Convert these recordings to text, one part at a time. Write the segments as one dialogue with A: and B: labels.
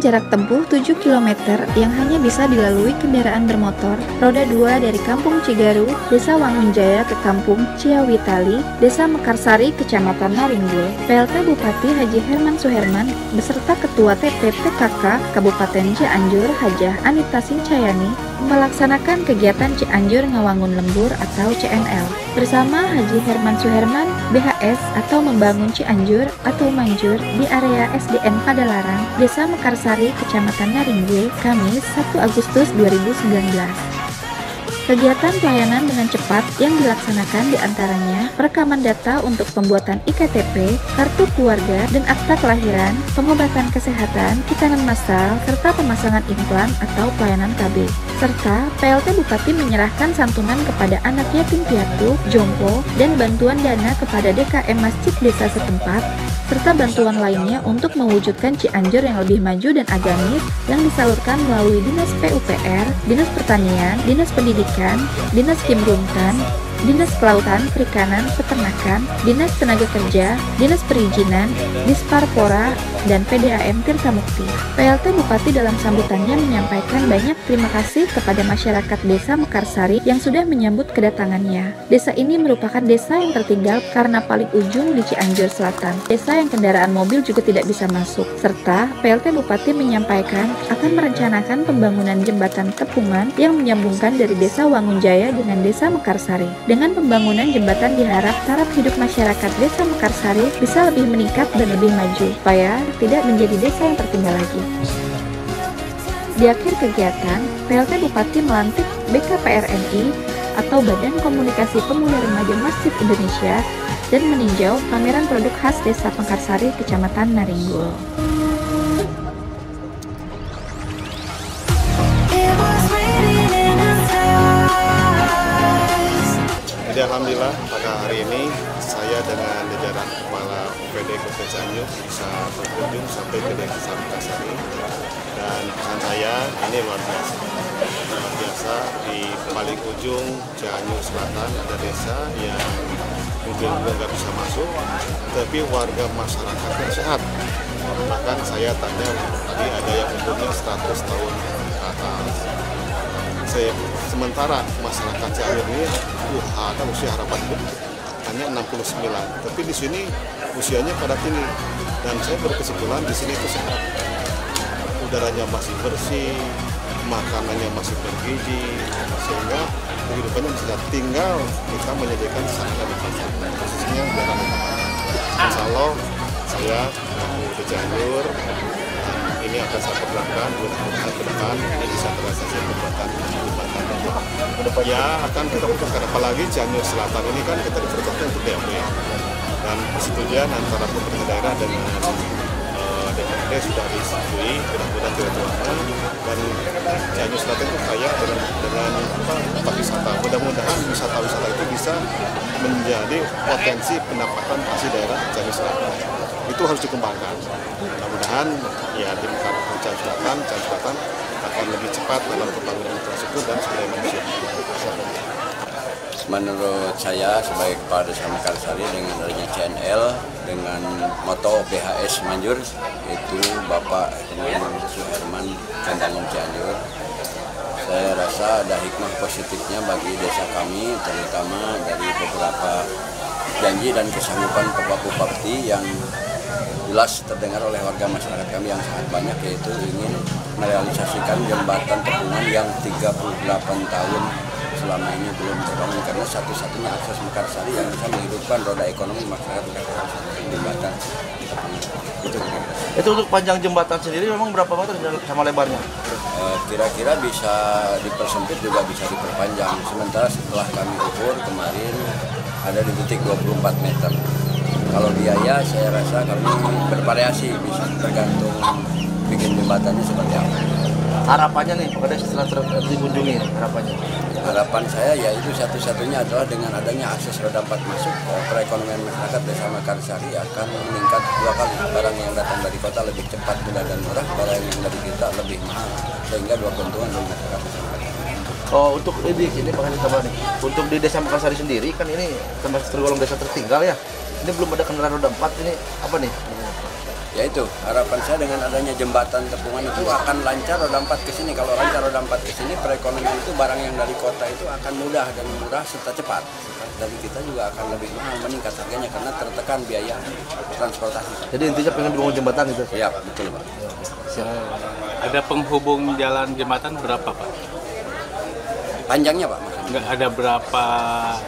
A: jarak tempuh 7 km yang hanya bisa dilalui kendaraan bermotor roda 2 dari Kampung Cigaru, Desa Wangunjaya ke Kampung Ciawitali, Desa Mekarsari, Kecamatan Naringgul. PLT Bupati Haji Herman Suherman beserta Ketua TPPKK Kabupaten Cianjur Hajah Anita Sincayani melaksanakan kegiatan Cianjur Ngawangun Lembur atau CNL bersama Haji Herman Suherman BHS atau Membangun Cianjur atau Manjur di area SDN Padalarang, Desa Mekarsari, Kecamatan Naringgul, Kamis 1 Agustus 2019. Kegiatan pelayanan dengan cepat yang dilaksanakan di antaranya perekaman data untuk pembuatan IKTP, kartu keluarga, dan akta kelahiran, pengobatan kesehatan, kitanan massal, serta pemasangan implan atau pelayanan KB. Serta PLT Bupati menyerahkan santunan kepada anak yatim piatu, jompo, dan bantuan dana kepada DKM Masjid Desa setempat serta bantuan lainnya untuk mewujudkan Cianjur yang lebih maju dan agamis yang disalurkan melalui Dinas PUPR, Dinas Pertanian, Dinas Pendidikan, Dinas Kimrumkan, Dinas Kelautan, Perikanan, Peternakan, Dinas Tenaga Kerja, Dinas Perizinan, Disparpora, dan PDAM Tirta Mukti. PLT Bupati dalam sambutannya menyampaikan banyak terima kasih kepada masyarakat Desa Mekarsari yang sudah menyambut kedatangannya. Desa ini merupakan desa yang tertinggal karena paling ujung di Cianjur Selatan. Desa yang kendaraan mobil juga tidak bisa masuk. Serta PLT Bupati menyampaikan akan merencanakan pembangunan jembatan tepungan yang menyambungkan dari Desa Wangunjaya dengan Desa Mekarsari. Dengan pembangunan jembatan diharap taraf hidup masyarakat Desa Mekarsari bisa lebih meningkat dan lebih maju, supaya tidak menjadi desa yang tertinggal lagi. Di akhir kegiatan, PLT Bupati melantik BKPRNI atau Badan Komunikasi Pemuda Remaja Masjid Indonesia dan meninjau pameran produk khas Desa Pengkarsari, Kecamatan Naringgul.
B: Alhamdulillah pada hari ini saya dengan jajaran Kepala UPD Kota Cianjur bisa berkunjung sampai ke Desa Kasari dan pesan saya ini luar biasa. Luar biasa di paling ujung Cianjur Selatan ada desa yang mungkin nggak bisa masuk tapi warga masyarakatnya sehat. Bahkan saya tanya tadi ada yang umurnya 100 tahun ke atas saya sementara masyarakat Cianjur ini uh, ada usia harapan hidup. Hanya 69 tapi di sini usianya pada tinggi dan saya berkesimpulan di sini itu sehat. Udaranya masih bersih makanannya masih bergizi sehingga kehidupannya bisa tinggal. Kita menyediakan sarana di pasar khususnya daerah Insya Allah saya ke Cianjur ini akan saya perjuangkan dua tahun ke depan ini bisa terrealisasi pembuatan jembatan ya akan kita putuskan apalagi Cianjur Selatan ini kan kita diperuntukkan untuk DMW dan persetujuan antara pemerintah daerah dengan uh, DPRD sudah disetujui mudah-mudahan tidak terlama dan Cianjur Selatan itu kaya dengan dengan tempat wisata. Mudah-mudahan wisata-wisata itu bisa menjadi potensi pendapatan asli daerah Cianjur Selatan itu harus dikembangkan mudah-mudahan ya tim Cianjur Selatan Cianjur Selatan akan lebih cepat dalam pembangunan infrastruktur dan sumber daya manusia.
C: Menurut saya sebagai kepala desa Mekarsari dengan adanya CNL dengan moto BHS Manjur itu Bapak Herman Suherman Kandangun Cianjur saya rasa ada hikmah positifnya bagi desa kami terutama dari beberapa janji dan kesanggupan Bapak Bupati yang jelas terdengar oleh warga masyarakat kami yang sangat banyak yaitu ingin merealisasikan jembatan tepungan yang 38 tahun selama ini belum terbangun karena satu-satunya akses Mekarsari yang bisa menghidupkan roda ekonomi masyarakat Mekarsari jembatan
D: itu itu untuk panjang jembatan sendiri memang berapa meter sama lebarnya?
C: Kira-kira bisa dipersempit juga bisa diperpanjang. Sementara setelah kami ukur kemarin ada di titik 24 meter kalau biaya saya rasa kami bervariasi bisa tergantung bikin jembatannya seperti apa.
D: Harapannya nih pada setelah dikunjungi harapannya?
C: Harapan saya yaitu satu-satunya adalah dengan adanya akses roda empat masuk perekonomian masyarakat desa Mekarsari akan meningkat dua kali. Barang yang datang dari kota lebih cepat mudah dan murah barang yang dari kita lebih mahal. Sehingga dua keuntungan dari masyarakat.
D: Oh untuk ini ini pengen ditambah nih. Untuk di desa Mekarsari sendiri kan ini termasuk tergolong desa tertinggal ya ini belum ada kendaraan roda empat ini apa nih
C: Ya itu, harapan saya dengan adanya jembatan tepungan itu akan lancar roda empat ke sini. Kalau lancar roda empat ke sini, perekonomian itu barang yang dari kota itu akan mudah dan murah serta cepat. Dari kita juga akan lebih mahal meningkat harganya karena tertekan biaya transportasi.
D: Jadi intinya pengen dibangun jembatan gitu.
C: Ya, betul Pak.
E: Ada penghubung jalan jembatan berapa Pak?
C: Panjangnya Pak.
E: Nggak ada berapa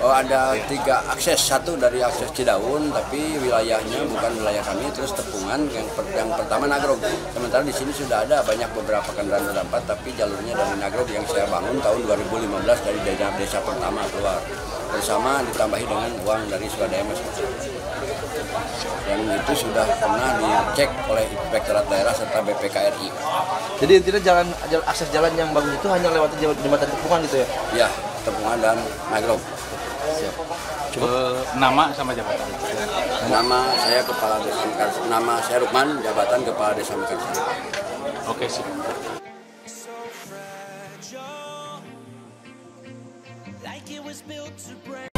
C: Oh ada tiga akses, satu dari akses Cidaun, tapi wilayahnya bukan wilayah kami, terus Tepungan, yang, per- yang pertama Nagrog. Sementara di sini sudah ada banyak beberapa kendaraan roda empat, tapi jalurnya dari Nagrog yang saya bangun tahun 2015 dari desa, desa pertama keluar. Bersama ditambahi dengan uang dari Swadaya Mas. Yang itu sudah pernah dicek oleh Inspektorat Daerah serta BPKRI.
D: Jadi intinya jalan, jalan akses jalan yang bagus itu hanya lewat jembatan tepungan gitu ya.
C: Ya, Tepungan dan Nagrog.
E: eh, nama sama jabatan?
C: Nama saya Kepala Desa Mekarsari. Nama saya Rukman, jabatan Kepala Desa Mekarsari.
E: Oke sih.
F: like it was built to break.